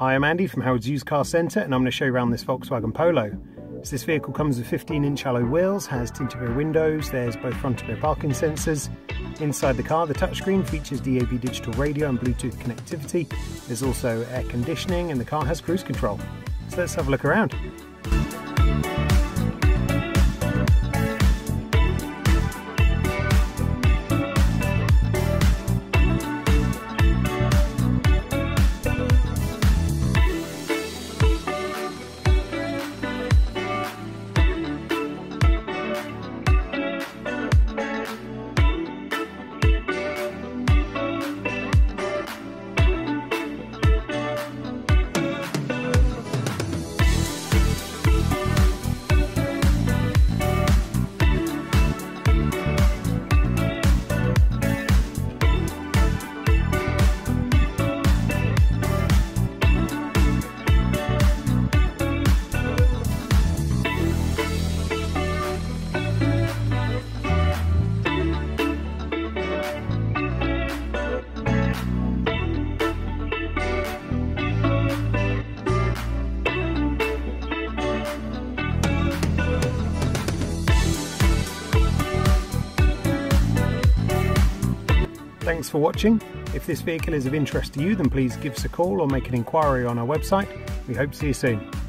Hi, I'm Andy from Howard's Used Car Centre and I'm going to show you around this Volkswagen Polo. So this vehicle comes with 15 inch alloy wheels, has tinted rear windows, there's both front and rear parking sensors. Inside the car, the touchscreen features DAB digital radio and Bluetooth connectivity. There's also air conditioning and the car has cruise control. So let's have a look around. Thanks for watching. If this vehicle is of interest to you, then please give us a call or make an inquiry on our website. We hope to see you soon.